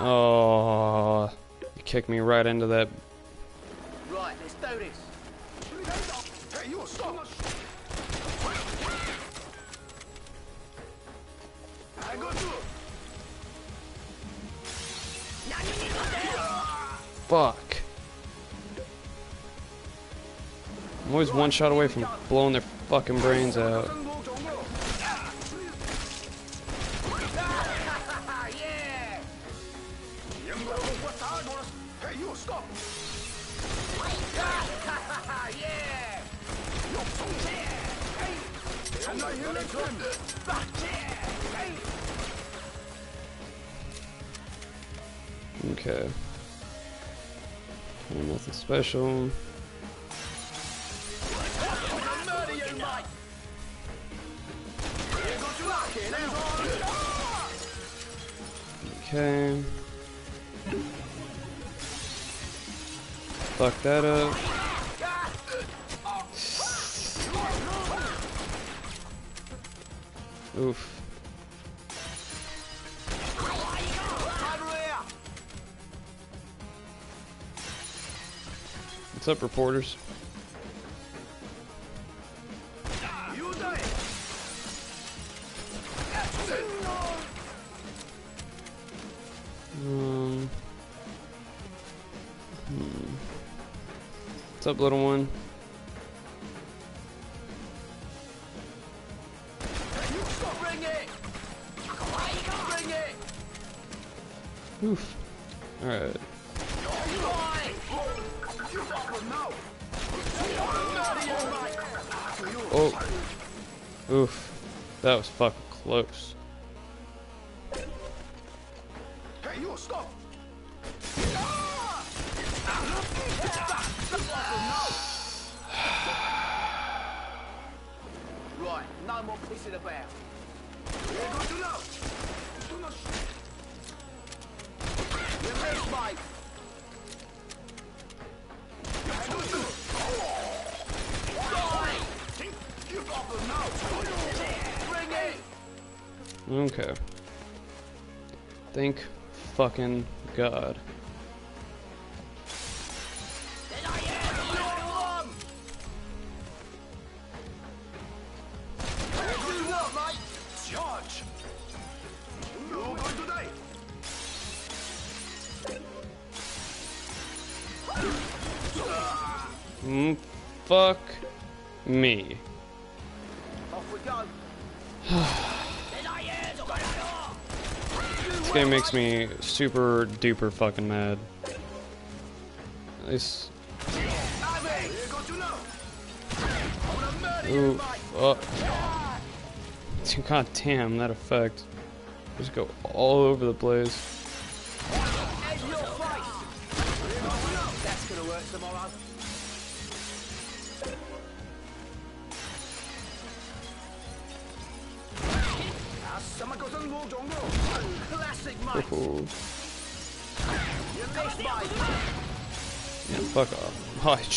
Oh. You kicked me right into that. Right, let's do this. Hey, you stop! I got you! Fuck. I'm always one shot away from blowing their fucking brains out. Now! Okay. Fuck that up. Up, reporters? Um. Hmm. What's up, little one? Close. Okay. Thank fucking God. Mm, fuck me. Makes me super duper fucking mad. You, ooh, oh. fuck. God damn, that effect. Just go all over the place.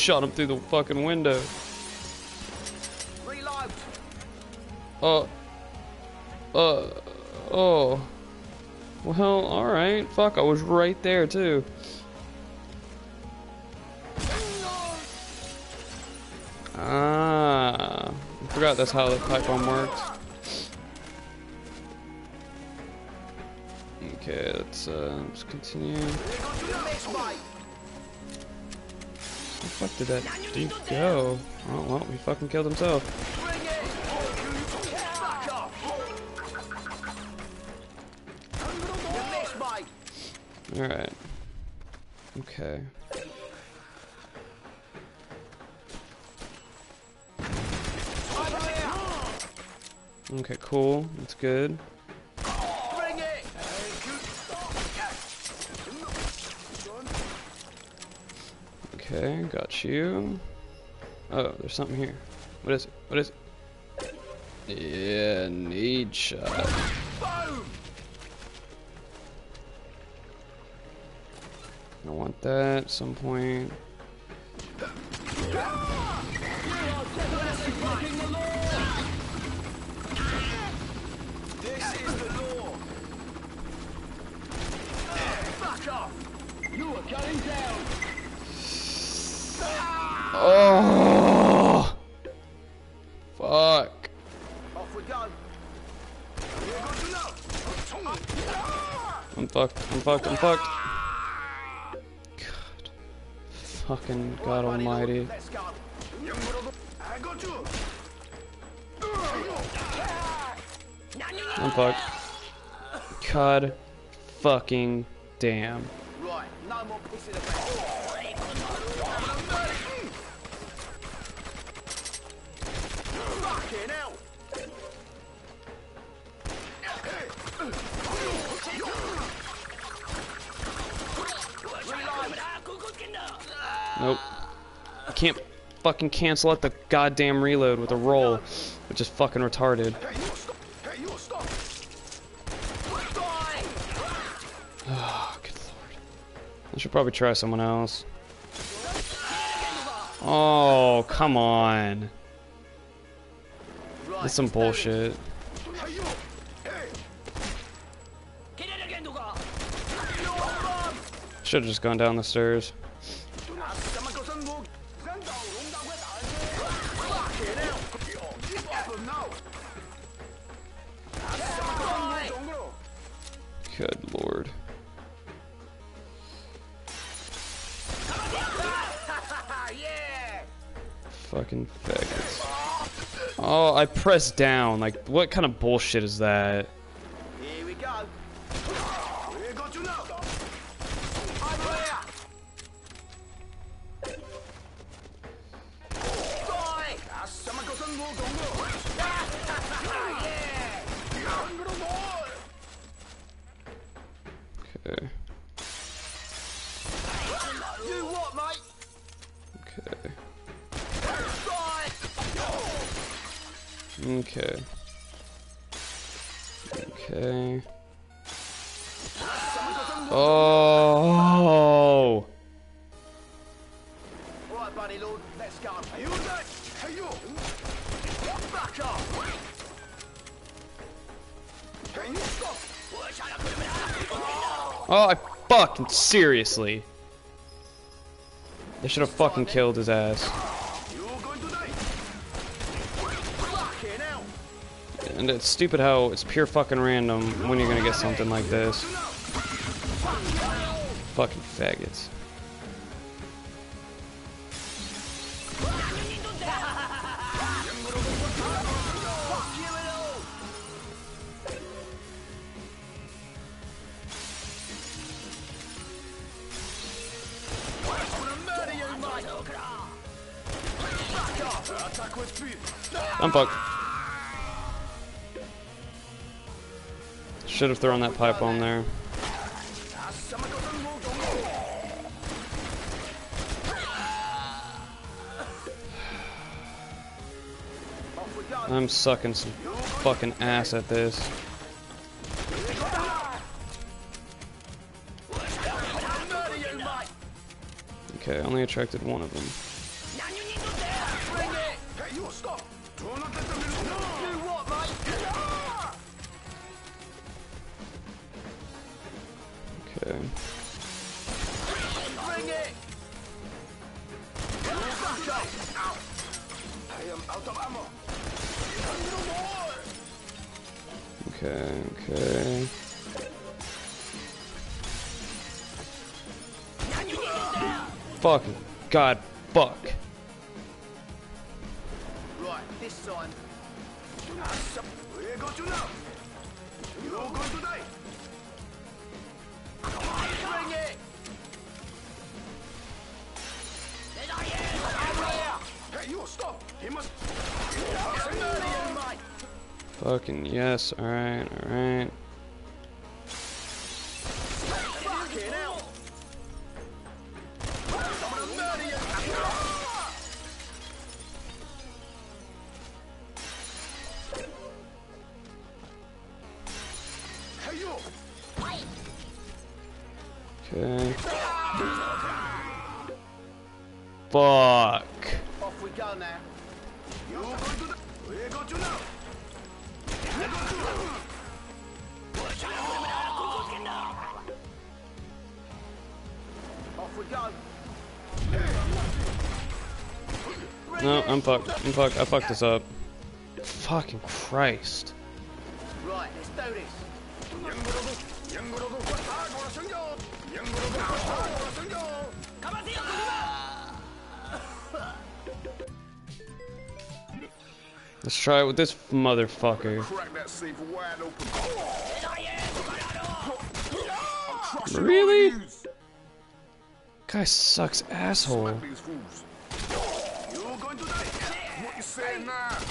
Shot him through the fucking window. Reload! Uh. Uh. Oh. Well, alright. Fuck, I was right there, too. Ah. I forgot that's how the pipe bomb works. Okay, let's, uh, let's continue. Fuck did that dude go? Oh, well, he fucking killed himself. Bring it! Back off! You missed, mate! Alright. Okay. Okay, cool. That's good. Bring it! Okay, got you. Oh, there's something here. What is it? What is it? Yeah, need shot. Boom! I want that at some point. You are going down! Oh! Fuck. Off we go! I'm fucked. I'm fucked. I'm fucked. God. Fucking God Almighty. I'm fucked. God fucking damn. Fucking cancel out the goddamn reload with a roll, which is fucking retarded. Oh, good lord. I should probably try someone else. Oh, come on. That's some bullshit. Hey, Should have just gone down the stairs. I pressed down. Like, what kind of bullshit is that? Seriously. They should have fucking killed his ass. And it's stupid how it's pure fucking random when you're gonna get something like this. Fucking faggots. I'm fucked. Should have thrown that pipe on there. I'm sucking some fucking ass at this. Okay, I only attracted one of them. Fucked. I'm fucked. I fucked this up. Fucking Christ. Let's try it with this motherfucker. Really? Guy sucks asshole. な。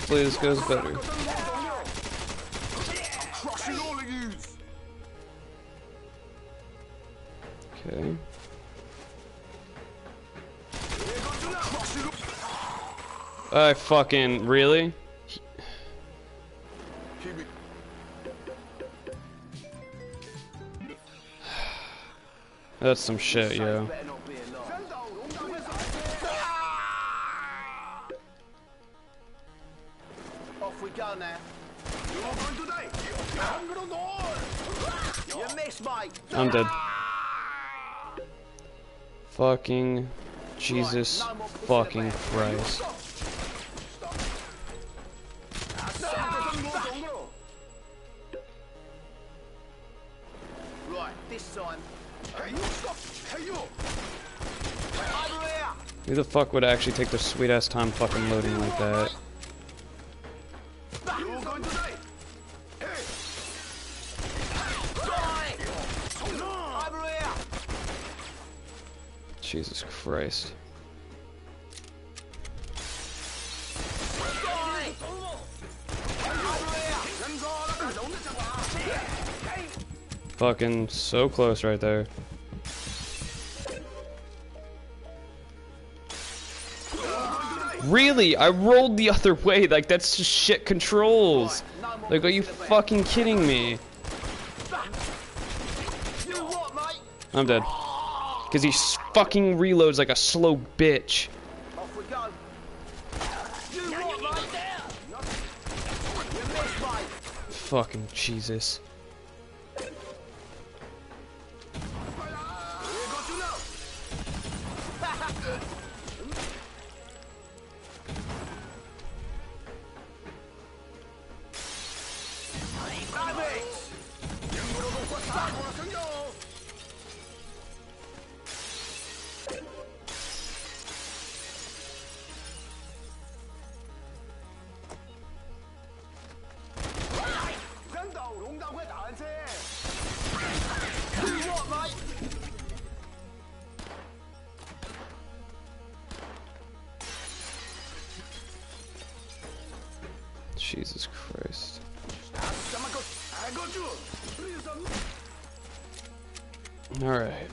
Hopefully this goes better. Okay. I fucking really? That's some shit, yo. Fucking Jesus fucking Christ. Who the fuck would actually take their sweet ass time fucking loading like that? Christ. Fucking so close right there. Really? I rolled the other way. Like, that's just shit controls. Like, are you fucking kidding me? I'm dead. Because he fucking reloads like a slow bitch. Fucking we Jesus Christ. Alright.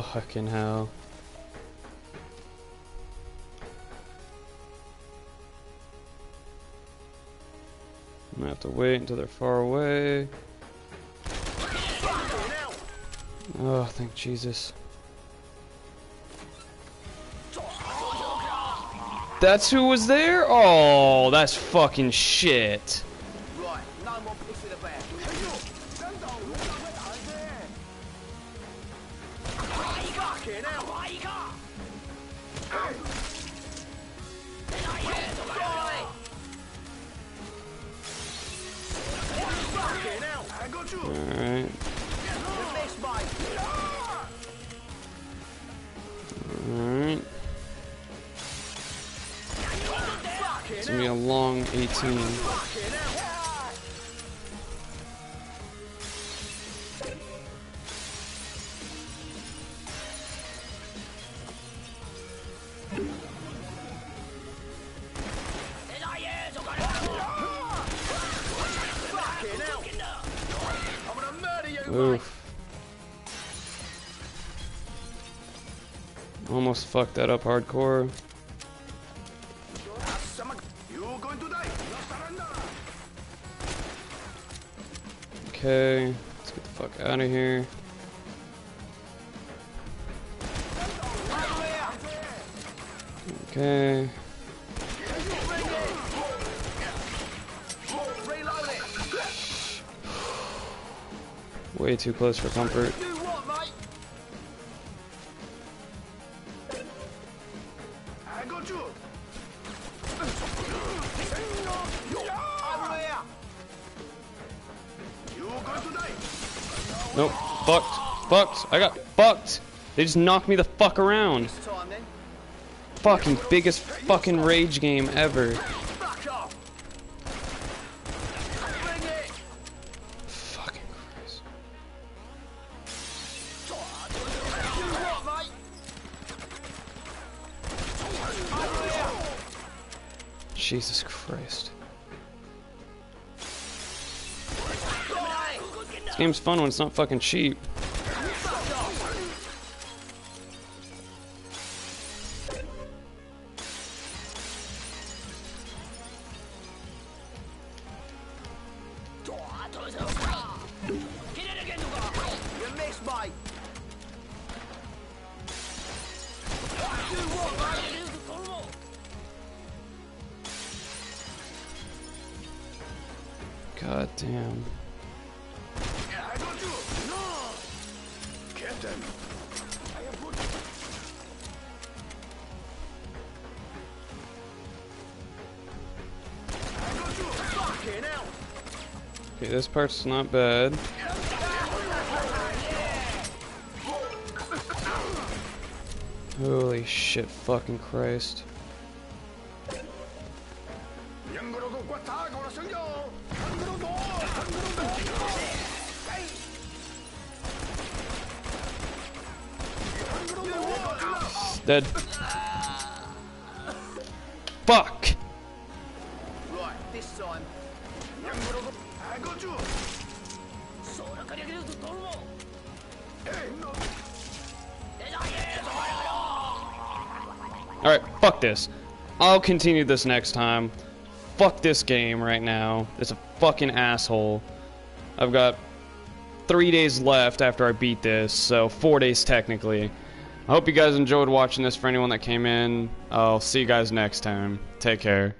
Fucking hell. I'm gonna have to wait until they're far away. Oh, thank Jesus. That's who was there? Oh, that's fucking shit. Fuck that up hardcore. Okay, let's get the fuck out of here. Okay. Way too close for comfort. Fucked. I got fucked. They just knocked me the fuck around. Fucking biggest fucking rage game ever. Fucking Christ. Jesus Christ. This game's fun when it's not fucking cheap. This part's not bad. Holy shit fucking Christ. Dead. This. I'll continue this next time. Fuck this game right now. It's a fucking asshole. I've got three days left after I beat this, so four days technically. I hope you guys enjoyed watching this for anyone that came in. I'll see you guys next time. Take care.